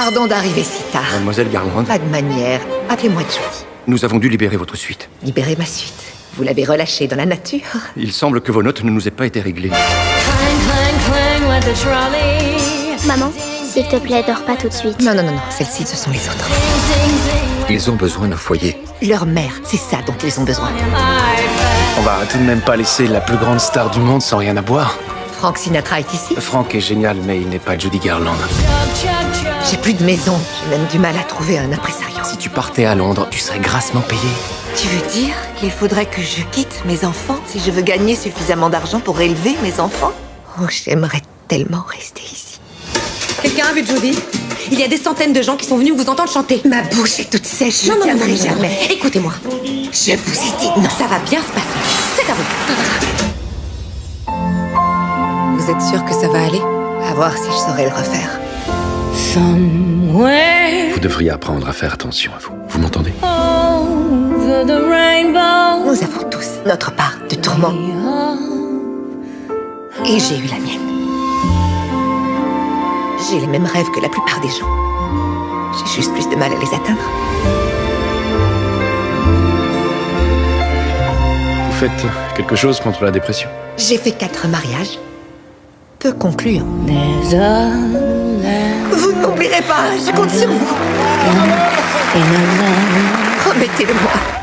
Pardon d'arriver si tard. Mademoiselle Garland, Pas de manière. Appelez-moi Judy. nous avons dû libérer votre suite. Libérez ma suite. Vous l'avez relâchée dans la nature. Il semble que vos notes ne nous aient pas été réglées. Clang, clang, clang with the trolley. Maman, s'il te plaît, dors pas tout de suite. Non, non, non, non. Celles-ci, ce sont les autres. Ils ont besoin d'un foyer. Leur mère, c'est ça dont ils ont besoin. On va tout de même pas laisser la plus grande star du monde sans rien à boire. Frank Sinatra est ici. Frank est génial, mais il n'est pas Judy Garland. J'ai plus de maison. J'ai même du mal à trouver un impresario. Si tu partais à Londres, tu serais grassement payé. Tu veux dire qu'il faudrait que je quitte mes enfants si je veux gagner suffisamment d'argent pour élever mes enfants? Oh, j'aimerais tellement rester ici. Quelqu'un a vu Judy? Il y a des centaines de gens qui sont venus vous entendre chanter. Ma bouche est toute sèche. Je tiendrai non. jamais. Écoutez-moi. Je vous ai dit non. Ça va bien se passer. C'est à vous. Vous êtes sûr que ça va aller À voir si je saurais le refaire. Somewhere Vous devriez apprendre à faire attention à vous. Vous m'entendez over the rainbow. Nous avons tous notre part de tourment. Et j'ai eu la mienne. J'ai les mêmes rêves que la plupart des gens. J'ai juste plus de mal à les atteindre. Vous faites quelque chose contre la dépression? J'ai fait quatre mariages. Peu concluants. There's a land Vous ne m'oublierez pas, je compte sur vous. Promettez-le-moi.